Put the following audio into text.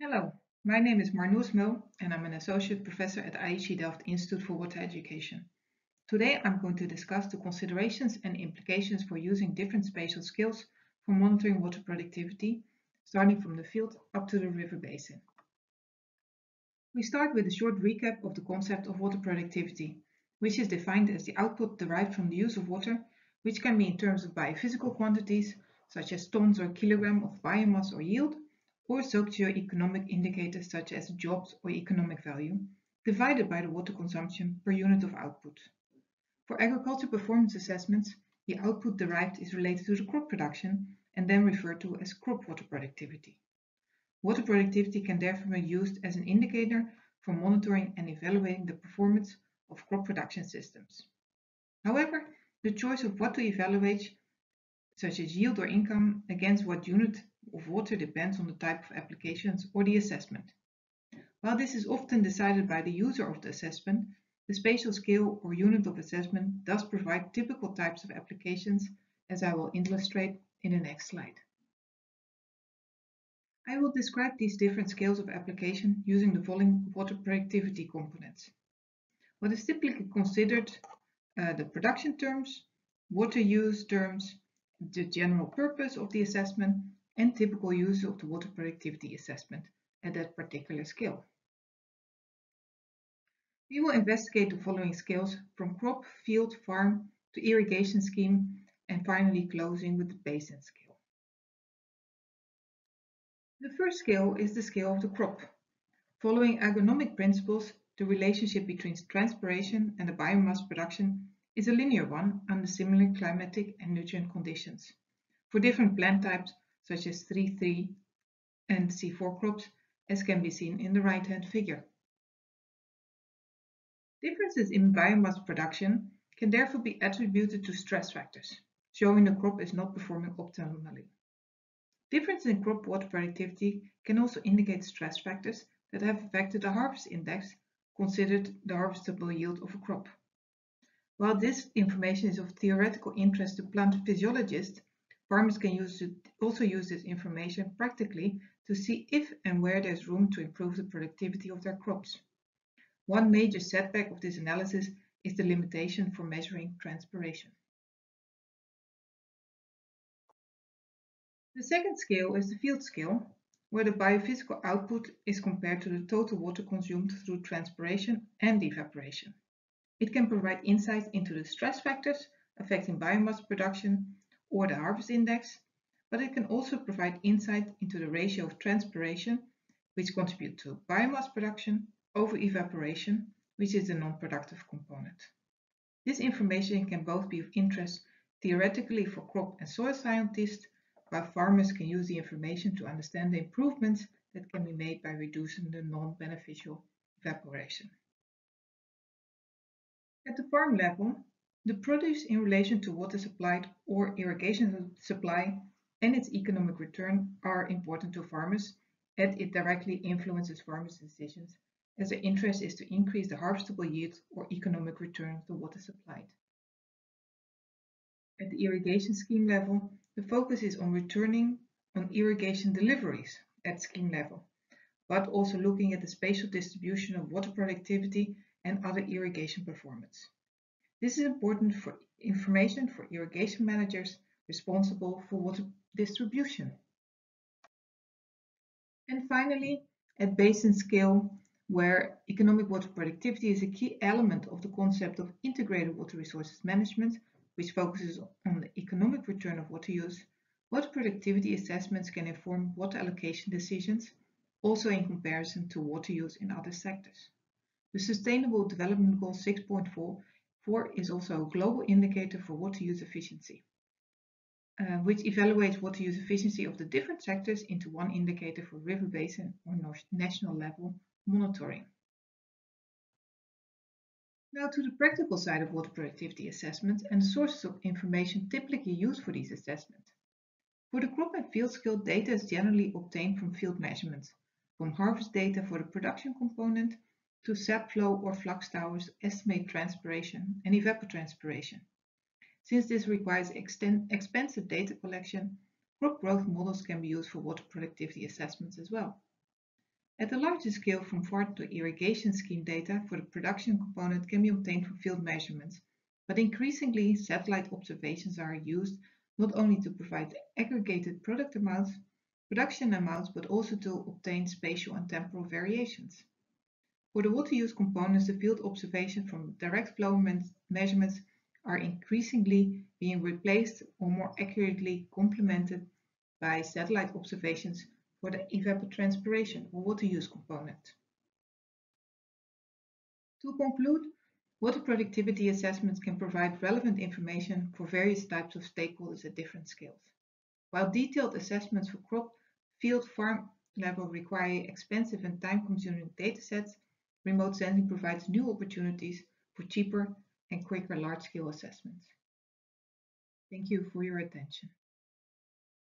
Hello, my name is Marloes Mul and I'm an Associate Professor at IHE Delft Institute for Water Education. Today I'm going to discuss the considerations and implications for using different spatial scales for monitoring water productivity, starting from the field up to the river basin. We start with a short recap of the concept of water productivity, which is defined as the output derived from the use of water, which can be in terms of biophysical quantities, such as tons or kilogram of biomass or yield, or socio-economic indicators such as jobs or economic value, divided by the water consumption per unit of output. For agriculture performance assessments, the output derived is related to the crop production and then referred to as crop water productivity. Water productivity can therefore be used as an indicator for monitoring and evaluating the performance of crop production systems. However, the choice of what to evaluate, such as yield or income, against what unit of water depends on the type of applications or the assessment. While this is often decided by the user of the assessment, the spatial scale or unit of assessment does provide typical types of applications as I will illustrate in the next slide. I will describe these different scales of application using the following water productivity components. What is typically considered uh, the production terms, water use terms, the general purpose of the assessment, and typical use of the water productivity assessment at that particular scale. We will investigate the following scales from crop, field, farm to irrigation scheme and finally closing with the basin scale. The first scale is the scale of the crop. Following agronomic principles, the relationship between transpiration and the biomass production is a linear one under similar climatic and nutrient conditions. For different plant types, such as C3 and C4 crops, as can be seen in the right-hand figure. Differences in biomass production can therefore be attributed to stress factors, showing the crop is not performing optimally. Differences in crop water productivity can also indicate stress factors that have affected the harvest index, considered the harvestable yield of a crop. While this information is of theoretical interest to plant physiologists, Farmers can use also use this information practically to see if and where there's room to improve the productivity of their crops. One major setback of this analysis is the limitation for measuring transpiration. The second scale is the field scale, where the biophysical output is compared to the total water consumed through transpiration and evaporation. It can provide insights into the stress factors affecting biomass production or the harvest index, but it can also provide insight into the ratio of transpiration, which contribute to biomass production, over evaporation, which is the non-productive component. This information can both be of interest theoretically for crop and soil scientists, while farmers can use the information to understand the improvements that can be made by reducing the non-beneficial evaporation. At the farm level, the produce in relation to water supplied or irrigation supply and its economic return are important to farmers as it directly influences farmers' decisions as their interest is to increase the harvestable yield or economic return of the water supplied. At the irrigation scheme level, the focus is on returning on irrigation deliveries at scheme level, but also looking at the spatial distribution of water productivity and other irrigation performance. This is important for information for irrigation managers responsible for water distribution. And finally, at basin scale, where economic water productivity is a key element of the concept of integrated water resources management, which focuses on the economic return of water use, water productivity assessments can inform water allocation decisions, also in comparison to water use in other sectors. The Sustainable Development Goal 6.4 is also a global indicator for water use efficiency, uh, which evaluates water use efficiency of the different sectors into one indicator for river basin or national level monitoring. Now to the practical side of water productivity assessment and the sources of information typically used for these assessments. For the crop and field scale, data is generally obtained from field measurements, from harvest data for the production component to sap flow or flux towers estimate transpiration and evapotranspiration. Since this requires expensive data collection, crop growth models can be used for water productivity assessments as well. At a larger scale, from farm to irrigation scheme data for the production component can be obtained from field measurements, but increasingly satellite observations are used not only to provide aggregated product amounts, production amounts, but also to obtain spatial and temporal variations. For the water use components, the field observations from direct flow measurements are increasingly being replaced or more accurately complemented by satellite observations for the evapotranspiration or water use component. To conclude, water productivity assessments can provide relevant information for various types of stakeholders at different scales. While detailed assessments for crop, field, farm level require expensive and time-consuming datasets, remote sensing provides new opportunities for cheaper and quicker large-scale assessments. Thank you for your attention.